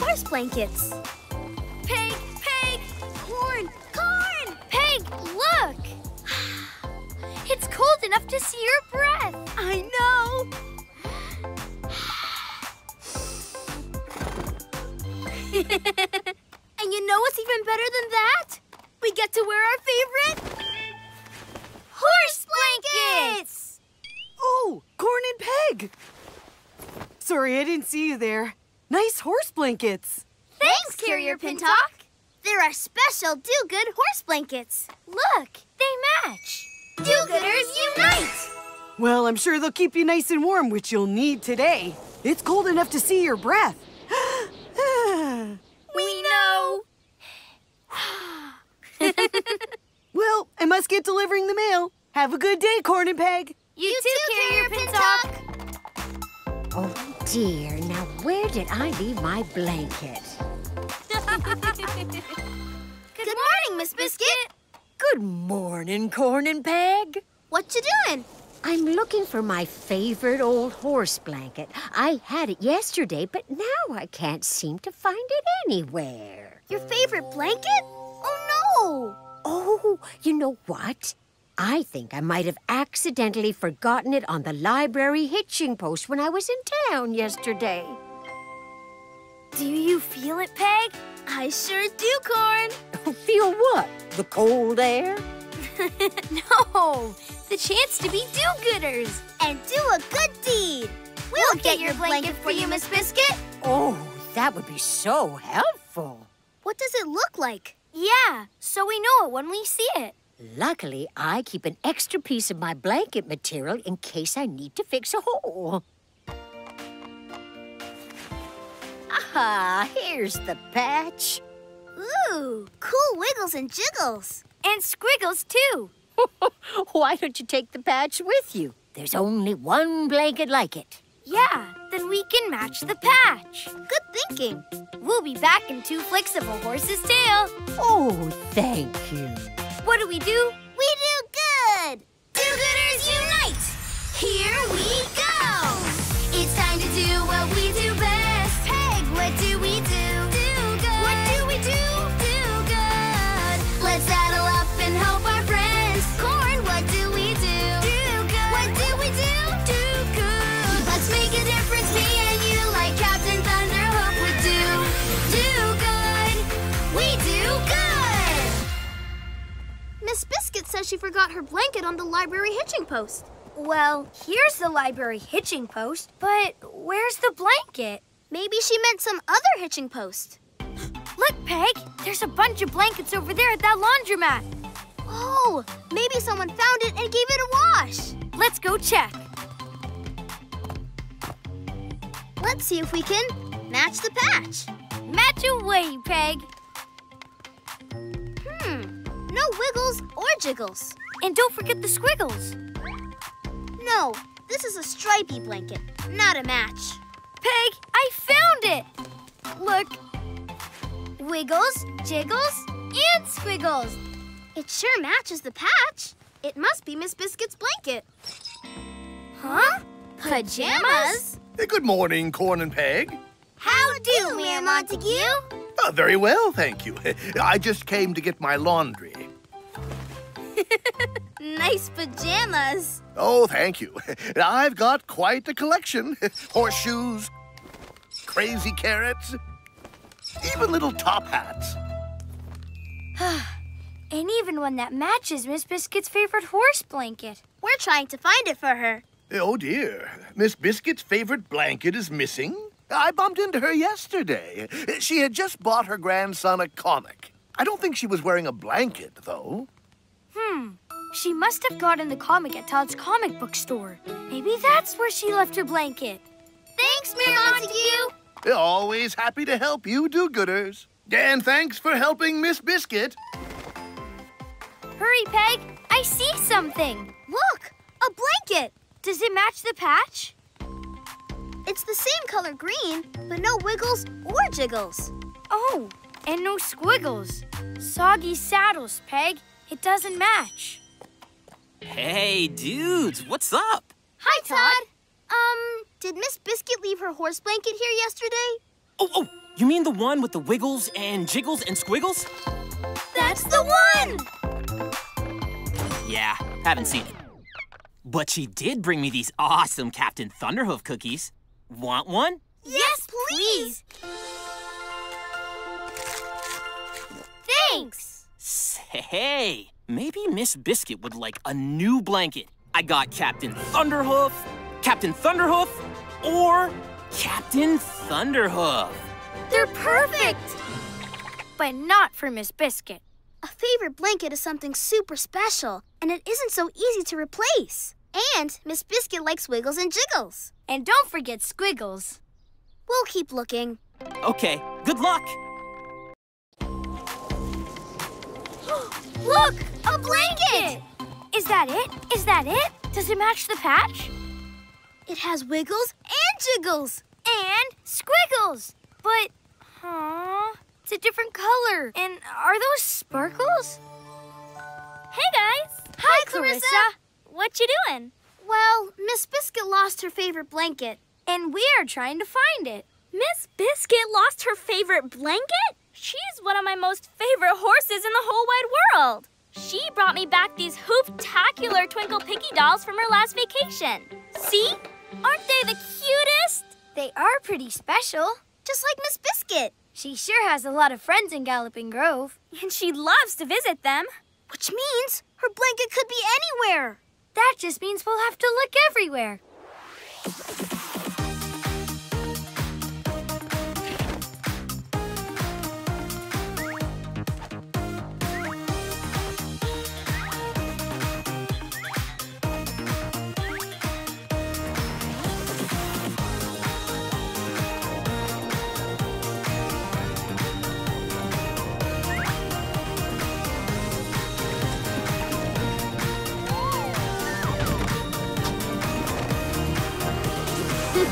Horse blankets. Peg, Peg! Corn! Corn! Peg, look! It's cold enough to see your breath. I know! and you know what's even better than that? We get to wear our favorite Horse blankets! Oh, Corn and Peg! Sorry, I didn't see you there. Nice horse blankets. Thanks, Carrier Pintock. They're our special do-good horse blankets. Look, they match. Do-gooders unite! Well, I'm sure they'll keep you nice and warm, which you'll need today. It's cold enough to see your breath. We know. well, I must get delivering the mail. Have a good day, Corn and Peg. You, You too, too, Carrier Carrier Pintock. Oh dear, now where did I leave my blanket? Good morning, Miss Biscuit. Good morning, Corn and Peg. What you doing? I'm looking for my favorite old horse blanket. I had it yesterday, but now I can't seem to find it anywhere. Your favorite blanket? Oh, no! Oh, you know what? I think I might have accidentally forgotten it on the library hitching post when I was in town yesterday. Do you feel it, Peg? I sure do, Corn. Feel what? The cold air? No, the chance to be do-gooders. And do a good deed. We'll, get, your blanket for you, Miss Biscuit. Oh, that would be so helpful. What does it look like? Yeah, so we know it when we see it. Luckily, I keep an extra piece of my blanket material in case I need to fix a hole. Ah, here's the patch. Ooh, cool wiggles and jiggles. And squiggles, too. Why don't you take the patch with you? There's only one blanket like it. Yeah, then we can match the patch. Good thinking. We'll be back in two flicks of a horse's tail. Oh, thank you. What do we do? We do good. Do-gooders unite. Here we go. It's time to do what we she forgot her blanket on the library hitching post. Well, here's the library hitching post, but where's the blanket? Maybe she meant some other hitching post. Look, Peg, there's a bunch of blankets over there at that laundromat. Oh, maybe someone found it and gave it a wash. Let's go check. Let's see if we can match the patch. Match away, Peg. No wiggles or jiggles. And don't forget the squiggles. No, this is a stripy blanket, not a match. Peg, I found it! Look. Wiggles, jiggles, and squiggles. It sure matches the patch. It must be Miss Biscuit's blanket. Huh? Pajamas? Good morning, Corn and Peg. How do, Mayor Montague? Uh, very well, thank you. I just came to get my laundry. Nice pajamas. Oh, thank you. I've got quite a collection. Horseshoes, crazy carrots, even little top hats. And even one that matches Miss Biscuit's favorite horse blanket. We're trying to find it for her. Oh, dear. Miss Biscuit's favorite blanket is missing. I bumped into her yesterday. She had just bought her grandson a comic. I don't think she was wearing a blanket, though. Hmm. She must have gotten the comic at Todd's comic book store. Maybe that's where she left her blanket. Thanks, Mayor Montague. Always happy to help you do-gooders. And thanks for helping Miss Biscuit. Hurry, Peg. I see something. Look, a blanket. Does it match the patch? It's the same color green, but no wiggles or jiggles. Oh, and no squiggles. Soggy saddles, Peg. It doesn't match. Hey, dudes, what's up? Hi, Todd. Um, did Miss Biscuit leave her horse blanket here yesterday? Oh, oh, you mean the one with the wiggles and jiggles and squiggles? That's the one! Yeah, haven't seen it. But she did bring me these awesome Captain Thunderhoof cookies. Want one? Yes, please! Thanks! Say, maybe Miss Biscuit would like a new blanket. I got Captain Thunderhoof, Captain Thunderhoof, or Captain Thunderhoof. They're perfect! But not for Miss Biscuit. A favorite blanket is something super special, and it isn't so easy to replace. And Miss Biscuit likes wiggles and jiggles. And don't forget Squiggles. We'll keep looking. Okay, good luck. Look! A blanket! Is that it? Is that it? Does it match the patch? It has wiggles and jiggles. And squiggles! But, huh? It's a different color. And are those sparkles? Hey guys! Hi, Clarissa. What you doing? Well, Miss Biscuit lost her favorite blanket. And we are trying to find it. Miss Biscuit lost her favorite blanket? She's one of my most favorite horses in the whole wide world. She brought me back these hoop-tacular Twinkle Picky dolls from her last vacation. See? Aren't they the cutest? They are pretty special. Just like Miss Biscuit. She sure has a lot of friends in Galloping Grove. And she loves to visit them. Which means her blanket could be anywhere. That just means we'll have to look everywhere.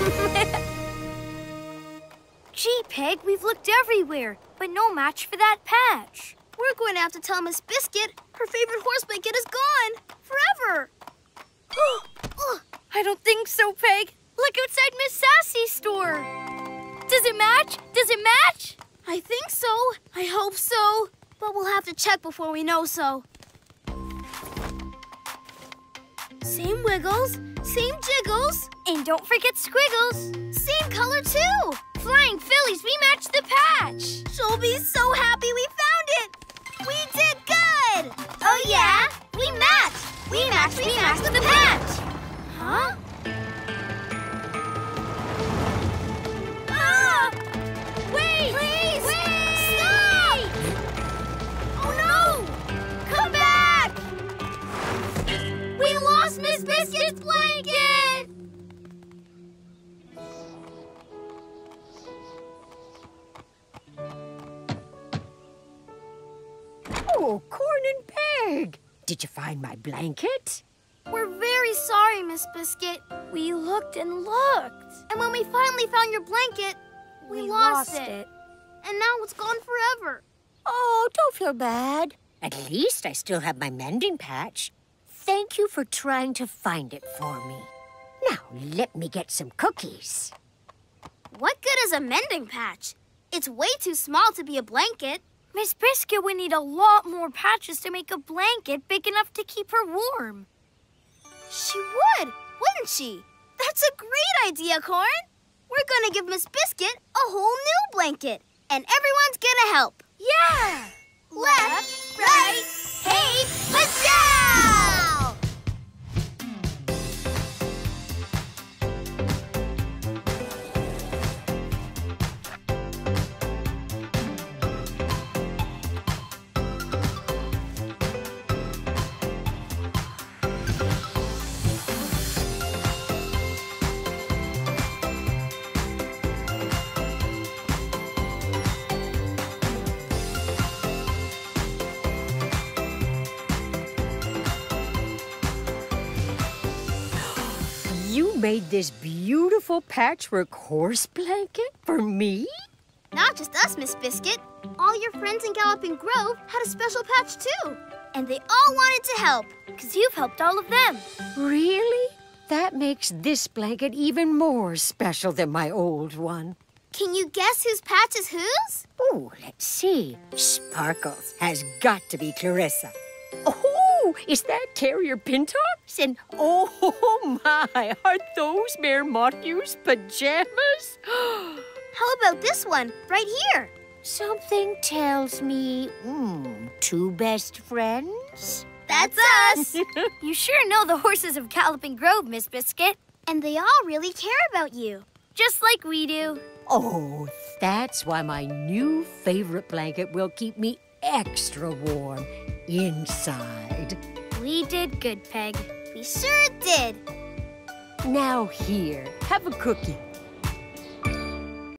Gee, Peg, we've looked everywhere, but no match for that patch. We're going to have to tell Miss Biscuit her favorite horse blanket is gone. Forever. I don't think so, Peg. Look outside Miss Sassy's store. Does it match? Does it match? I think so. I hope so. But we'll have to check before we know so. Same wiggles, same jiggles, And don't forget Squiggles. same color too. Flying Phillies, we matched the patch. She'll be so happy we found it. We did good. Oh, yeah? We matched. We matched, we matched the patch. Huh? Ah! Wait! Please! Wait! Stop! Oh no! Come back! We lost Miss Biscuit's blanket! Did you find my blanket? We're very sorry, Miss Biscuit. We looked and looked. And when we finally found your blanket, we, lost, it. And now it's gone forever. Oh, don't feel bad. At least I still have my mending patch. Thank you for trying to find it for me. Now, let me get some cookies. What good is a mending patch? It's way too small to be a blanket. Miss Biscuit would need a lot more patches to make a blanket big enough to keep her warm. She would, wouldn't she? That's a great idea, Corn. We're gonna give Miss Biscuit a whole new blanket, and everyone's gonna help. Yeah! Made this beautiful patchwork horse blanket for me? Not just us, Miss Biscuit. All your friends in Galloping Grove had a special patch too. And they all wanted to help. Because you've helped all of them. Really? That makes this blanket even more special than my old one. Can you guess whose patch is whose? Oh, let's see. Sparkles has got to be Clarissa. Oh, is that Carrier Pintock's? And oh my, are those Mayor Montague's pajamas? How about this one, right here? Something tells me, hmm, two best friends? That's us! You sure know the horses of Galloping Grove, Miss Biscuit. and they all really care about you. Just like we do. Oh, that's why my new favorite blanket will keep me extra warm inside. We did good, Peg. Sure did. Now here, have a cookie.